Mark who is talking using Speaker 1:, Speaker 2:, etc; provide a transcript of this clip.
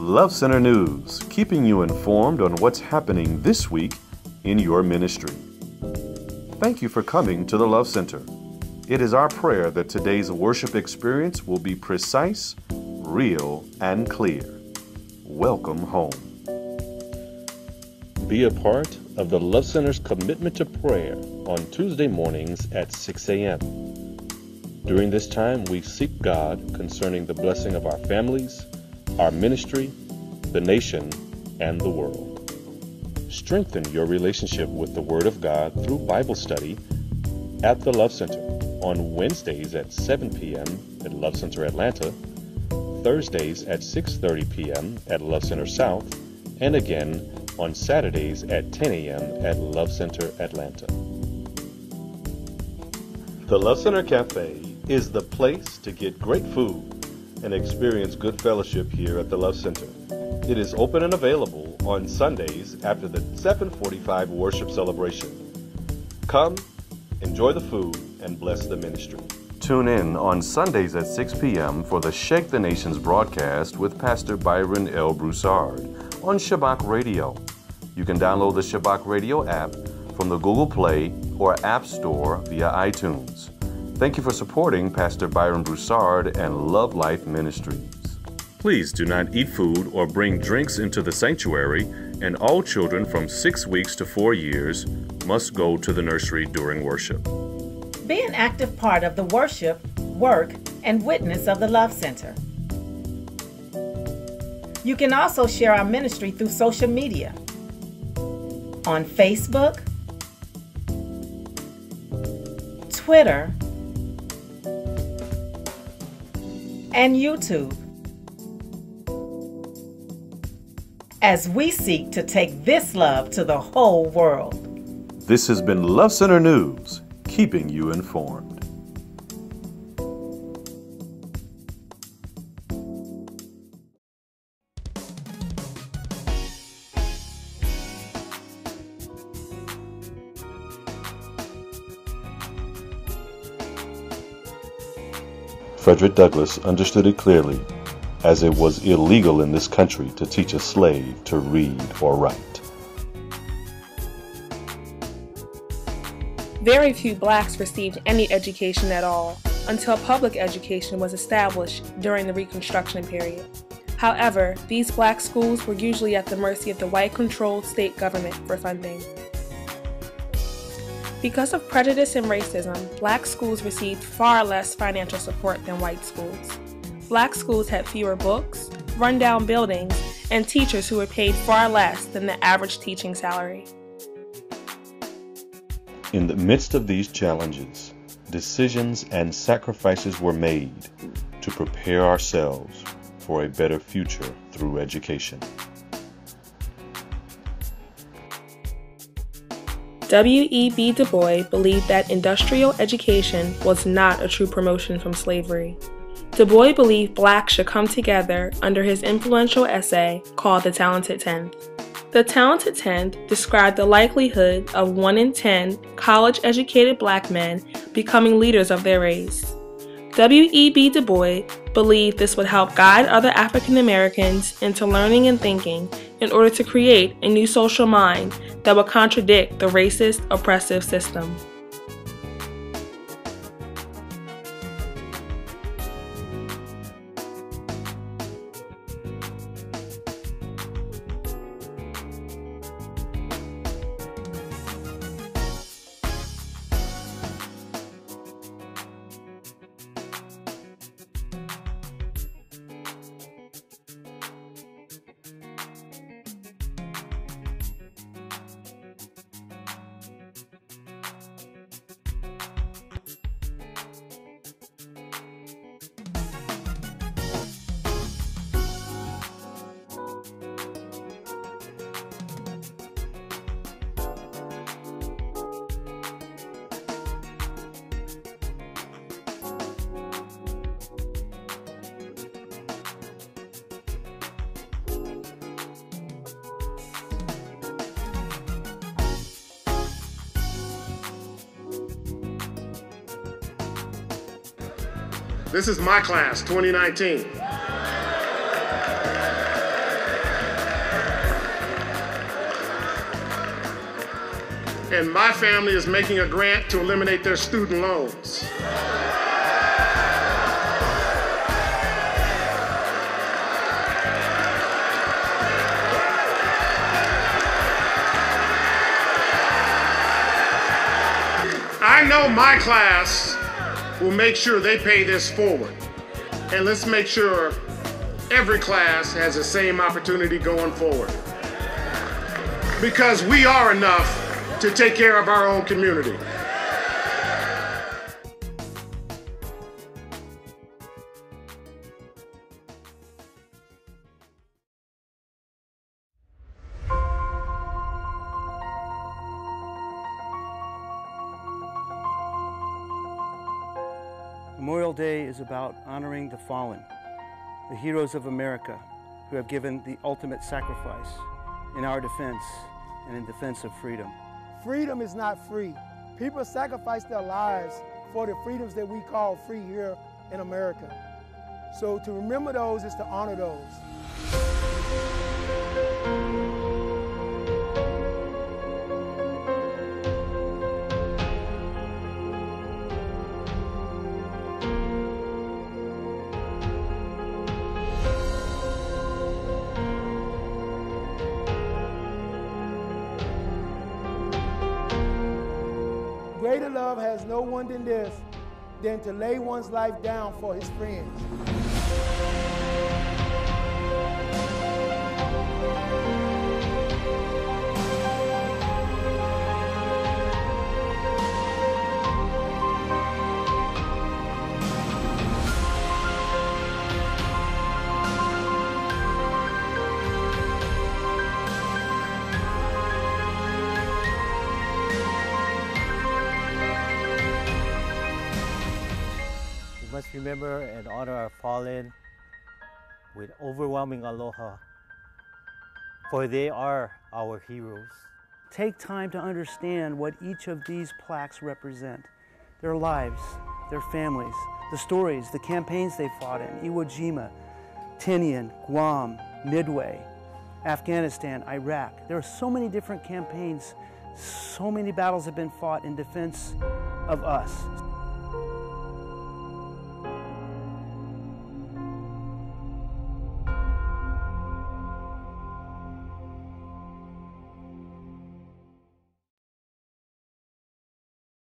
Speaker 1: Love Center News, keeping you informed on what's happening this week in your ministry. Thank you for coming to the Love Center. It is our prayer that today's worship experience will be precise, real, and clear. Welcome home. Be a part of the Love Center's commitment to prayer on Tuesday mornings at 6 a.m. During this time, we seek God concerning the blessing of our families, our ministry, the nation, and the world. Strengthen your relationship with the Word of God through Bible study at the Love Center on Wednesdays at 7 p.m. at Love Center Atlanta, Thursdays at 6:30 p.m. at Love Center South, and again on Saturdays at 10 a.m. at Love Center Atlanta. The Love Center Cafe is the place to get great food and experience good fellowship here at the Love Center. It is open and available on Sundays after the 745 worship celebration. Come, enjoy the food, and bless the ministry. Tune in on Sundays at 6 p.m. for the Shake the Nations broadcast with Pastor Byron L. Broussard on Shabak Radio. You can download the Shabak Radio app from the Google Play or App Store via iTunes. Thank you for supporting Pastor Byron Broussard and Love Life Ministries. Please do not eat food or bring drinks into the sanctuary, and all children from six weeks to four years must go to the nursery during worship.
Speaker 2: Be an active part of the worship, work, and witness of the Love Center. You can also share our ministry through social media on Facebook, Twitter, and YouTube. As we seek to take this love to the whole world.
Speaker 1: This has been Love Center News, keeping you informed. Frederick Douglass understood it clearly, as it was illegal in this country to teach a slave to read or write.
Speaker 3: Very few blacks received any education at all until public education was established during the Reconstruction period. However, these black schools were usually at the mercy of the white controlled state government for funding. Because of prejudice and racism, black schools received far less financial support than white schools. Black schools had fewer books, rundown buildings, and teachers who were paid far less than the average teaching salary.
Speaker 1: In the midst of these challenges, decisions and sacrifices were made to prepare ourselves for a better future through education.
Speaker 3: W.E.B. Du Bois believed that industrial education was not a true promotion from slavery. Du Bois believed blacks should come together under his influential essay called The Talented Tenth. The Talented Tenth described the likelihood of 1 in 10 college educated black men becoming leaders of their race. W.E.B. Du Bois believed this would help guide other African Americans into learning and thinking in order to create a new social mind that would contradict the racist, oppressive system.
Speaker 4: This is my class, 2019. And my family is making a grant to eliminate their student loans. I know my class will make sure they pay this forward. And let's make sure every class has the same opportunity going forward. Because we are enough to take care of our own community.
Speaker 5: Memorial Day is about honoring the fallen, the heroes of America who have given the ultimate sacrifice in our defense and in defense of freedom.
Speaker 6: Freedom is not free. People sacrifice their lives for the freedoms that we call free here in America. So to remember those is to honor those. Love has no one than this, than to lay one's life down for his friends.
Speaker 7: Must remember and honor our fallen with overwhelming aloha, for they are our heroes.
Speaker 5: Take time to understand what each of these plaques represent their lives, their families, the stories, the campaigns they fought in Iwo Jima, Tinian, Guam, Midway, Afghanistan, Iraq. There are so many different campaigns, so many battles have been fought in defense of us.